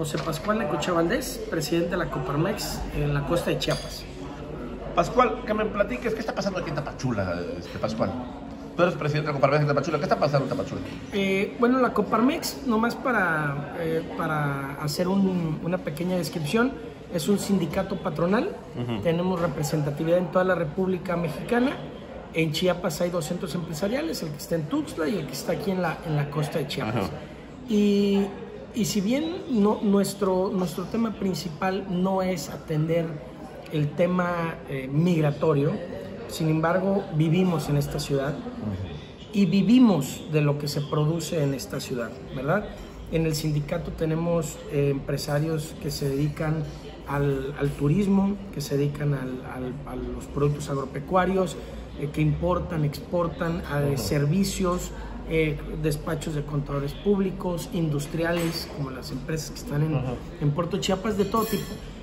José Pascual Necoche Valdés, presidente de la Coparmex en la costa de Chiapas. Pascual, que me platiques, ¿qué está pasando aquí en Tapachula, este, Pascual? Tú eres presidente de la Coparmex en Tapachula, ¿qué está pasando en Tapachula? Eh, bueno, la Coparmex, nomás para, eh, para hacer un- una pequeña descripción, es un sindicato patronal, tenemos representatividad en toda la República Mexicana, en Chiapas hay dos centros empresariales, el que está en Tuxtla y el que está aquí en la, en la costa de Chiapas. Y, y si bien no, nuestro, nuestro tema principal no es atender el tema eh, migratorio, sin embargo vivimos en esta ciudad y vivimos de lo que se produce en esta ciudad, ¿verdad? En el sindicato tenemos eh, empresarios que se dedican al, al turismo, que se dedican al- al- a los productos agropecuarios, eh, que importan, exportan a servicios, eh, despachos de contadores públicos, industriales, como las empresas que están en, en Puerto Chiapas, de todo tipo.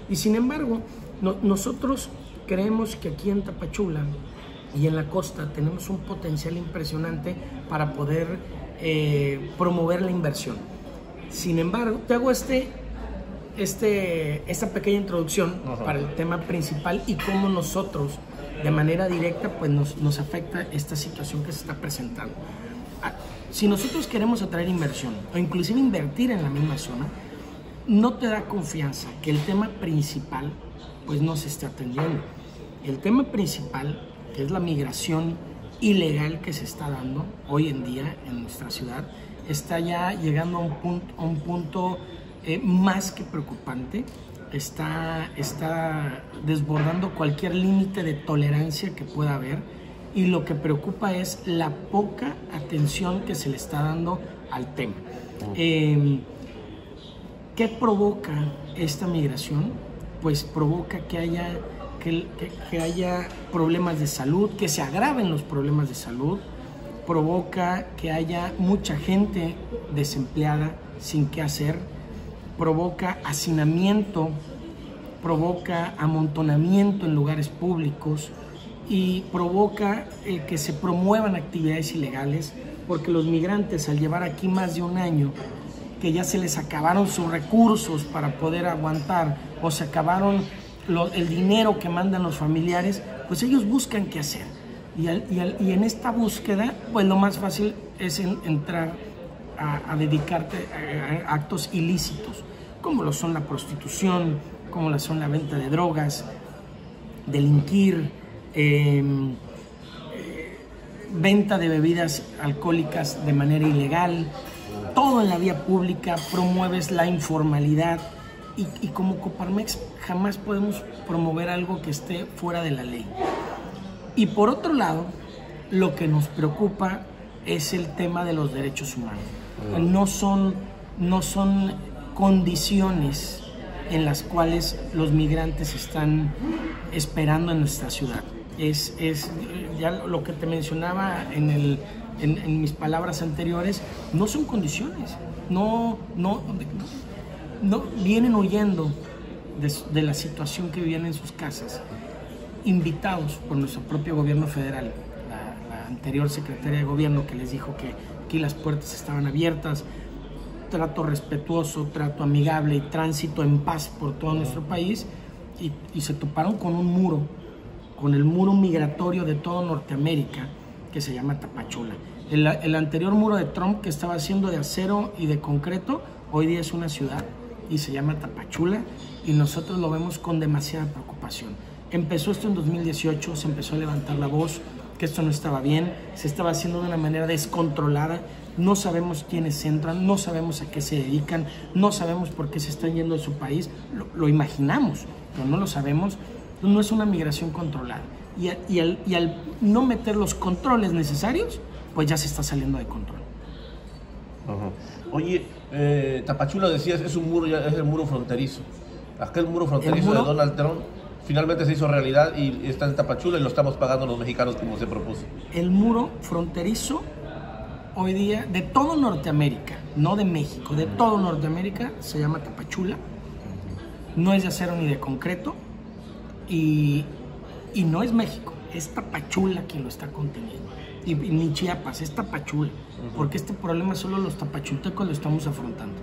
Y sin embargo, no- nosotros creemos que aquí en Tapachula y en la costa tenemos un potencial impresionante para poder eh, promover la inversión. Sin embargo, te hago este, este, esta pequeña introducción Ajá. para el tema principal y cómo nosotros, de manera directa, pues nos, nos afecta esta situación que se está presentando. Ah, Si nosotros queremos atraer inversión o inclusive invertir en la misma zona, no te da confianza que el tema principal pues no se esté atendiendo. El tema principal, que es la migración ilegal que se está dando hoy en día en nuestra ciudad, está ya llegando a un punto, a un punto eh, más que preocupante. Está, está desbordando cualquier límite de tolerancia que pueda haber y lo que preocupa es la poca atención que se le está dando al tema. Eh, ¿Qué provoca esta migración? Pues provoca que haya, que, que- que haya problemas de salud, que se agraven los problemas de salud, provoca que haya mucha gente desempleada sin qué hacer, provoca hacinamiento, provoca amontonamiento en lugares públicos y provoca eh, que se promuevan actividades ilegales porque los migrantes al llevar aquí más de un año que ya se les acabaron sus recursos para poder aguantar o se acabaron el dinero que mandan los familiares, pues ellos buscan qué hacer. Y, en esta búsqueda, pues lo más fácil es en- entrar a, a dedicarte a, a actos ilícitos, como lo son la prostitución, como lo son la venta de drogas, delinquir, eh, eh, venta de bebidas alcohólicas de manera ilegal, todo en la vía pública, promueves la informalidad y, y como Coparmex jamás podemos promover algo que esté fuera de la ley. Y por otro lado, lo que nos preocupa es el tema de los derechos humanos. No son, no son condiciones en las cuales los migrantes están esperando en nuestra ciudad. Es, es ya lo que te mencionaba en, el, en, mis palabras anteriores, no son condiciones. No, no, no vienen huyendo de, la situación que vivían en sus casas invitados por nuestro propio gobierno federal, la, anterior secretaria de gobierno que les dijo que aquí las puertas estaban abiertas, trato respetuoso, trato amigable y tránsito en paz por todo nuestro país, y se toparon con un muro, con el muro migratorio de todo Norteamérica, que se llama Tapachula. El, el anterior muro de Trump, que estaba haciendo de acero y de concreto, hoy día es una ciudad y se llama Tapachula, y nosotros lo vemos con demasiada preocupación. Empezó esto en 2018, se empezó a levantar la voz, que esto no estaba bien, se estaba haciendo de una manera descontrolada, no sabemos quiénes entran, no sabemos a qué se dedican, no sabemos por qué se están yendo de su país, lo, lo imaginamos, pero no lo sabemos, no es una migración controlada. Y, a- y al, y al no meter los controles necesarios, pues ya se está saliendo de control. Ajá. Oye, eh, Tapachula decías, es un muro, es el muro fronterizo. Aquel muro fronterizo muro- de Donald Trump finalmente se hizo realidad y está en Tapachula y lo estamos pagando los mexicanos como se propuso. el muro fronterizo hoy día de todo Norteamérica, no de México, de todo Norteamérica, se llama Tapachula. No es de acero ni de concreto y, y no es México, es Tapachula quien lo está conteniendo. Y, y ni Chiapas, es Tapachula, porque este problema solo los tapachultecos lo estamos afrontando.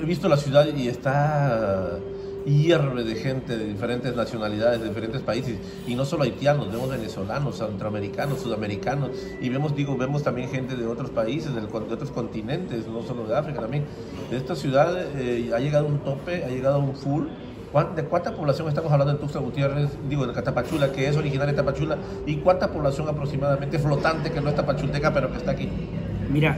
he visto la ciudad y está hierve de gente de diferentes nacionalidades, de diferentes países, y no solo haitianos, vemos venezolanos, centroamericanos, sudamericanos, y vemos, digo, vemos también gente de otros países, de otros continentes, no solo de África también. Esta ciudad eh, ha llegado a un tope, ha llegado a un full. ¿De cuánta población estamos hablando en Tuxtla Gutiérrez, digo, de Catapachula, que es originaria de Tapachula, y cuánta población aproximadamente flotante que no es tapachulteca, pero que está aquí? Mira,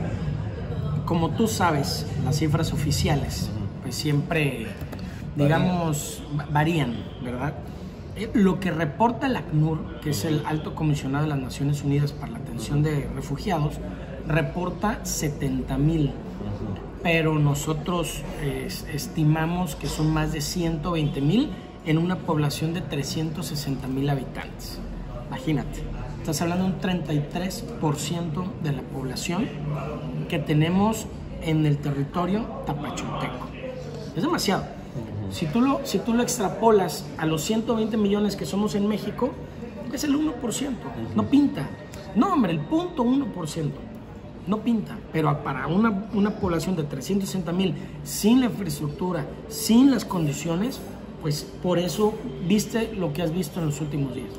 como tú sabes, las cifras oficiales, pues siempre digamos, varían, ¿verdad? Eh, lo que reporta el ACNUR, que es el Alto Comisionado de las Naciones Unidas para la Atención de Refugiados, reporta 70 mil, pero nosotros estimamos que son más de 120 mil en una población de 360 mil habitantes. Imagínate, estás hablando de un 33% de la población que tenemos en el territorio tapachulteco. Es demasiado. Si tú, lo, si tú lo extrapolas a los 120 millones que somos en México, es el 1%. No pinta. No, hombre, el punto 1%. No pinta. Pero para una, una población de 360 mil, sin la infraestructura, sin las condiciones, pues por eso viste lo que has visto en los últimos días.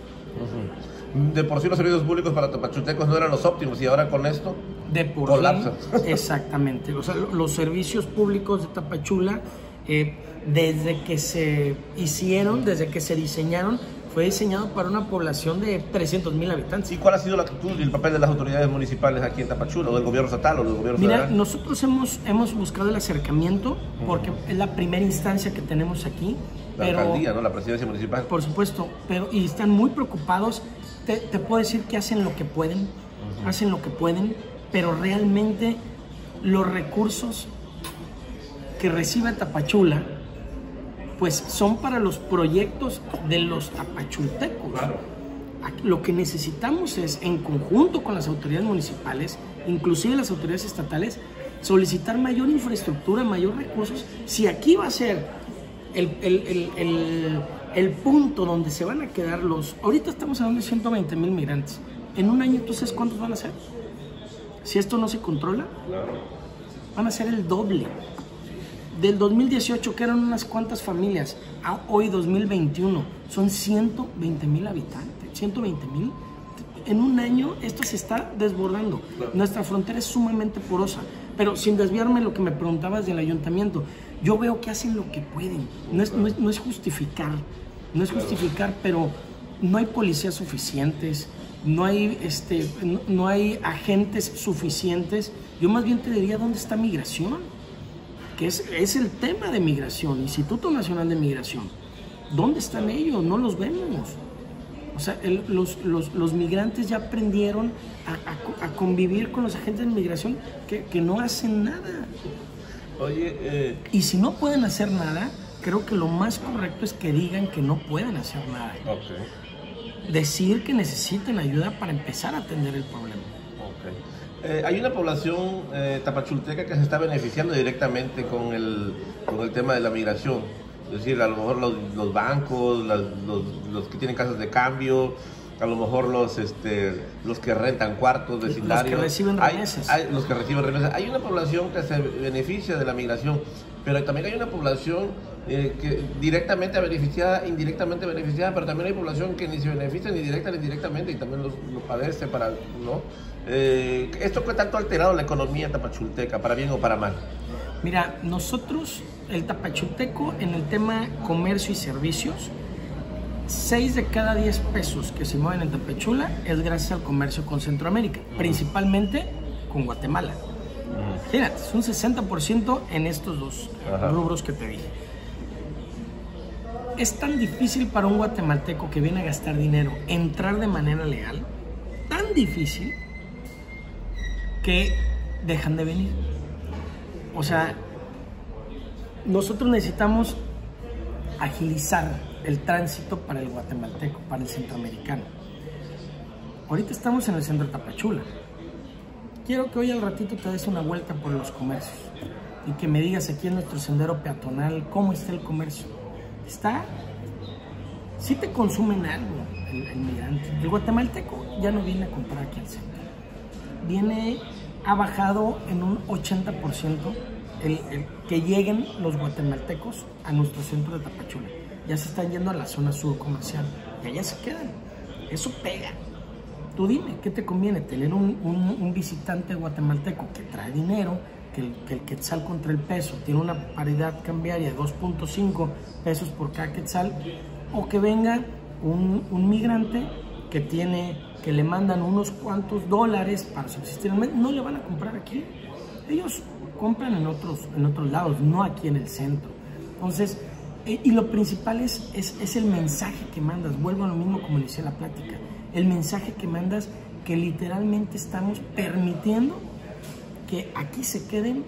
De por sí los servicios públicos para tapachutecos no eran los óptimos y ahora con esto de por colapsan. exactamente. O sea, los servicios públicos de Tapachula eh, desde que se hicieron, desde que se diseñaron, fue diseñado para una población de 300 mil habitantes. ¿Y cuál ha sido la actitud y el papel de las autoridades municipales aquí en Tapachula, o del gobierno estatal o del gobierno Mira, federal? nosotros hemos, hemos buscado el acercamiento porque es la primera instancia que tenemos aquí. La alcaldía, ¿no? La presidencia municipal. Por supuesto, pero y están muy preocupados. Te, puedo decir que hacen lo que pueden, hacen lo que pueden, pero realmente los recursos que recibe Tapachula, pues son para los proyectos de los tapachultecos. Lo que necesitamos es, en conjunto con las autoridades municipales, inclusive las autoridades estatales, solicitar mayor infraestructura, mayor recursos. Si aquí va a ser el, el, el, el punto donde se van a quedar los... Ahorita estamos hablando de 120 mil migrantes. En un año, ¿tú sabes cuántos van a ser? Si esto no se controla, van a ser el doble del 2018, que eran unas cuantas familias, a hoy 2021, son 120 mil habitantes, 120 mil. En un año esto se está desbordando. Nuestra frontera es sumamente porosa. Pero sin desviarme lo que me preguntabas del ayuntamiento, yo veo que hacen lo que pueden. No es, no es, justificar, no es justificar, pero no hay policías suficientes, no hay, este, no hay agentes suficientes. Yo más bien te diría, ¿dónde está migración? Que es, el tema de migración, Instituto Nacional de Migración. ¿Dónde están ellos? No los vemos. O sea, los, migrantes ya aprendieron a, convivir con los agentes de migración que, no hacen nada. Oye, eh, y si no pueden hacer nada, creo que lo más correcto es que digan que no pueden hacer nada. Decir que necesitan ayuda para empezar a atender el problema. Eh, hay una población eh, tapachulteca que se está beneficiando directamente con el, con el tema de la migración. Es decir, a lo mejor los, los bancos, los, los, que tienen casas de cambio, a lo mejor los este los que rentan cuartos vecindarios. Los que reciben remesas. Hay, los que reciben remesas. Hay una población que se beneficia de la migración, pero también hay una población eh, que directamente beneficiada, indirectamente beneficiada, pero también hay población que ni se beneficia ni directa ni indirectamente y también lo, padece para, ¿no? Eh, ¿Esto que tanto ha alterado la economía tapachulteca, para bien o para mal? Mira, nosotros, el tapachulteco, en el tema comercio y servicios, 6 de cada 10 pesos que se mueven en Tapachula es gracias al comercio con Centroamérica, principalmente con Guatemala. Fíjate, es un 60% en estos dos rubros que te dije. Es tan difícil para un guatemalteco que viene a gastar dinero entrar de manera legal, tan difícil, que dejan de venir. O sea, nosotros necesitamos agilizar el tránsito para el guatemalteco, para el centroamericano. Ahorita estamos en el centro de Tapachula. Quiero que hoy al ratito te des una vuelta por los comercios y que me digas aquí en nuestro sendero peatonal cómo está el comercio. Está, si te consumen algo el, el migrante. El guatemalteco ya no viene a comprar aquí al centro. Viene, ha bajado en un 80% el, que lleguen los guatemaltecos a nuestro centro de Tapachula. Ya se están yendo a la zona sur comercial y allá se quedan. Eso pega. Tú dime, ¿qué te conviene? Tener un, visitante guatemalteco que trae dinero, que el, que el quetzal contra el peso tiene una paridad cambiaria de 2.5 pesos por cada quetzal, o que venga un, un migrante que tiene, que le mandan unos cuantos dólares para subsistir no le van a comprar aquí. Ellos compran en otros, en otros lados, no aquí en el centro. Entonces, eh, y lo principal es, es, el mensaje que mandas. Vuelvo a lo mismo como le decía la plática. El mensaje que mandas que literalmente estamos permitiendo que aquí se queden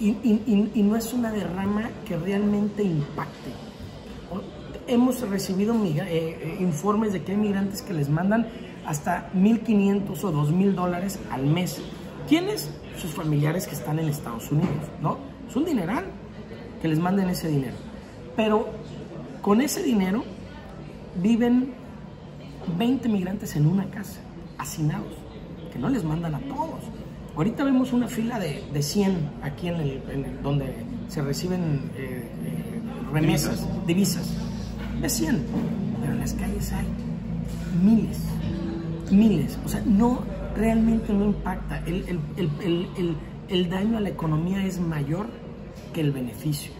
y no es una derrama que realmente impacte. Hemos recibido eh, eh, informes de que hay migrantes que les mandan hasta 1.500 o 2.000 dólares al mes. ¿Quiénes? Sus familiares que están en Estados Unidos, ¿no? Es un dineral que les manden ese dinero. Pero con ese dinero viven 20 migrantes en una casa, hacinados, que no les mandan a todos. Ahorita vemos una fila de, de 100 aquí en el, donde se reciben eh, remesas, divisas. De 100, pero en las calles hay miles, miles. O sea, no, realmente no impacta. El, el- el- el- daño a la economía es mayor que el beneficio.